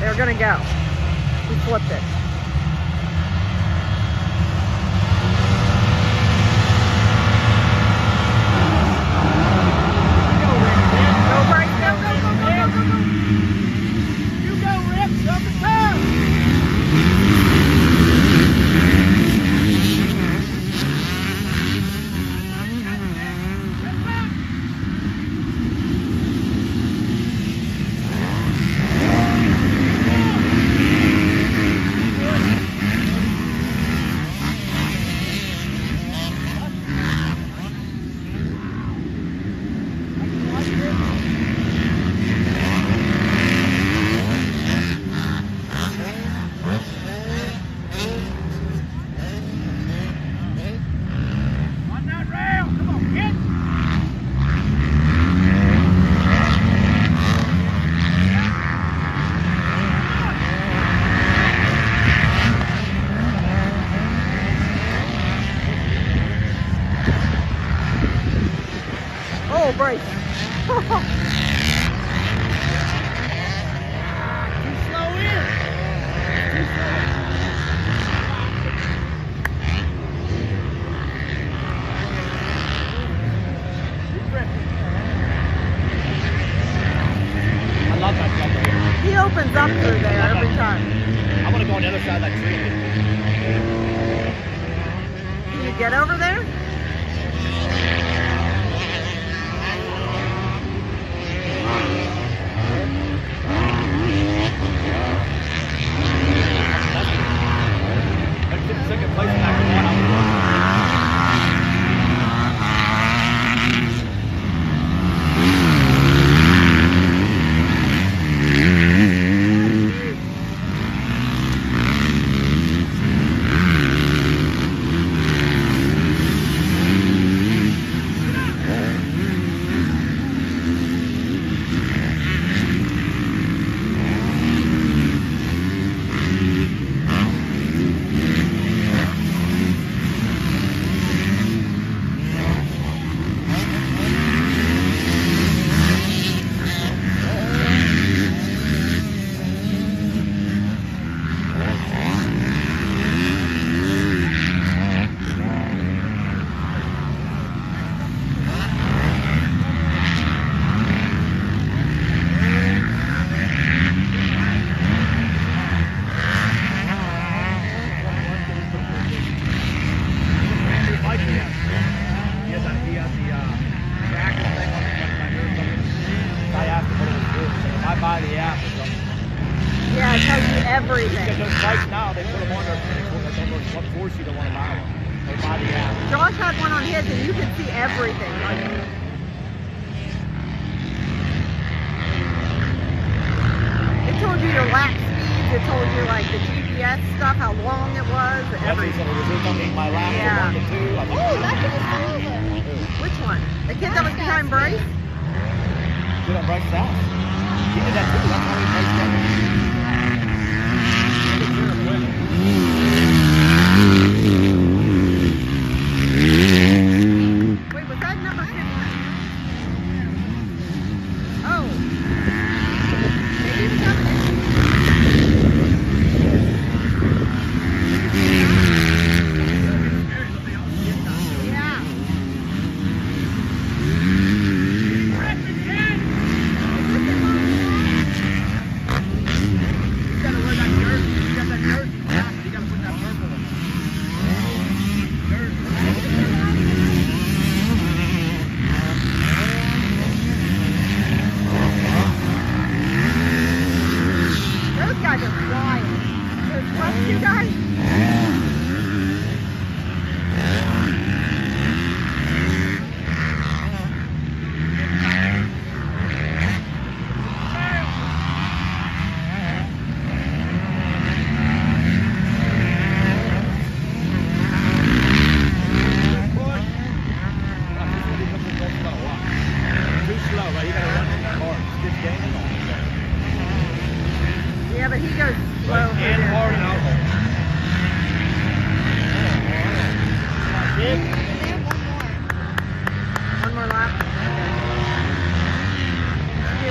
They're gonna go. He flipped it. Go, Bryce, go, go, go, go, go, go, go. You go, Rip. Jump the turn. On that rail. Come on, get. Oh, Bryce. Too slow in. Too slow. I love that jump here. He opens up through there every time. I want to go on the other side of that tree. Can you get over there? Let's get second place back to one. Randy Mike, he has, he has, a- he has the, uh, tracker thing on the front of my hair or something. I asked him what it was doing. He said, if I buy the app or something. Yeah, it tells you Because everything. those bikes now, they put them on their pinnacle, they don't know what force you don't want to buy one. They buy the app. Josh had one on his and you could see everything. Like, it told you your lap speeds, it told you like the GPS stuff, how long it was, Every everything. single result on me, my lap Yeah. one to two. I think Oh, that thing is over. Which one? The kid that was behind Bryce? Good on Bryce South. and. One more lap.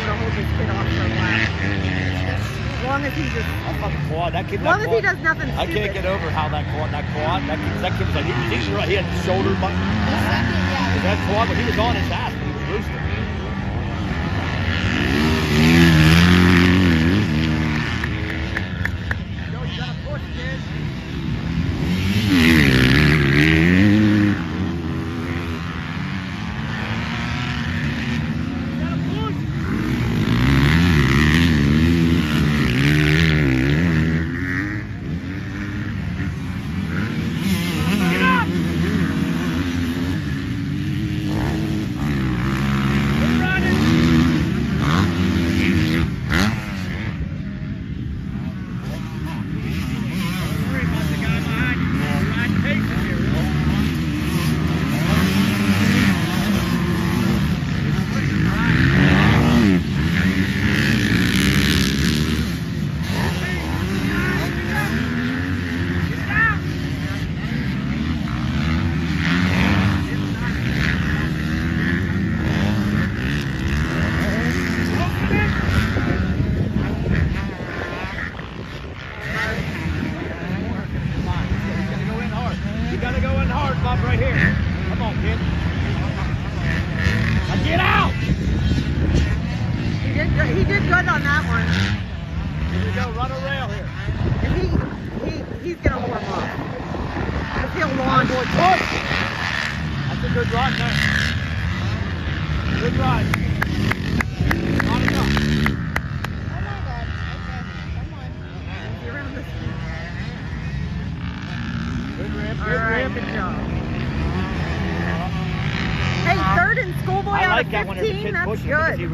Hold this kid off for a while. As long as he just. That quad. That kid. As long as he does nothing. I stupid. can't get over how that quad. That quad. That kid, that kid was like he, he, he had shoulder. Button. That, quad, but he was on his ass. He was boosting. boy, push! That's a good drive there. Good drive. Not enough. Hey, third and schoolboy I out like of 15, that one that's good.